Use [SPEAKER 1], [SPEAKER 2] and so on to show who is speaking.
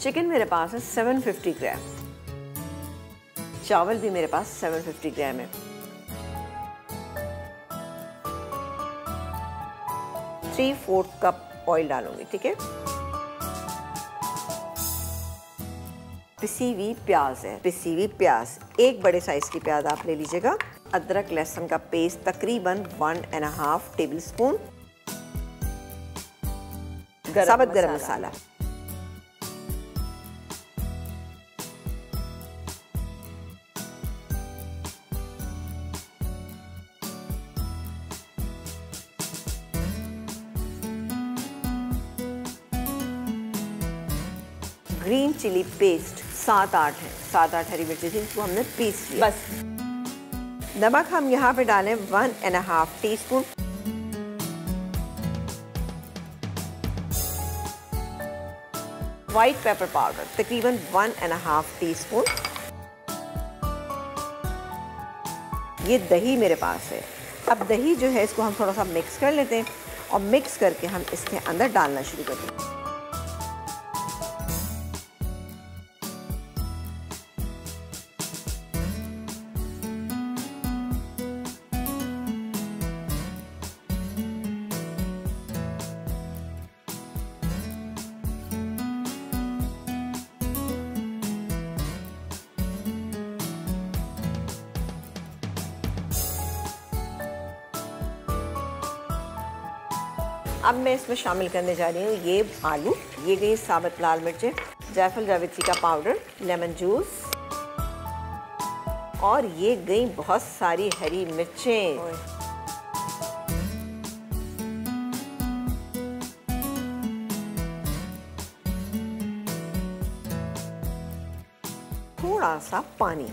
[SPEAKER 1] Chicken मेरे पास है 750 ग्राम चावल भी मेरे पास 750 ग्राम है. थ्री फोर्थ कप ऑयल डालूँगी ठीक है? पिसी हुई प्याज है पिसी हुई प्याज. एक बड़े साइज़ की प्याज आप ले लीजिएगा. अदरक लहसुन का पेस्ट तकरीबन one and half tablespoon साबत गरम मसाला। ग्रीन चिली पेस्ट सात आठ है सात आठ हरी मिर्ची थी इसको हमने पीस लिया।
[SPEAKER 2] बस।
[SPEAKER 1] नमक हम यहाँ पे डालें one and half teaspoon white pepper powder तकरीबन one and half teaspoon ये दही मेरे पास है। अब दही जो है इसको हम थोड़ा सा मिक्स कर लेते हैं और मिक्स करके हम इसके अंदर डालना शुरू कर दें। अब मैं इसमें शामिल करने जा रही हूँ ये आलू, ये गई साबुत लाल मिर्चें, जायफल जावित्री का पाउडर, लेमन जूस, और ये गई बहुत सारी हरी मिर्चें। थोड़ा सा पानी।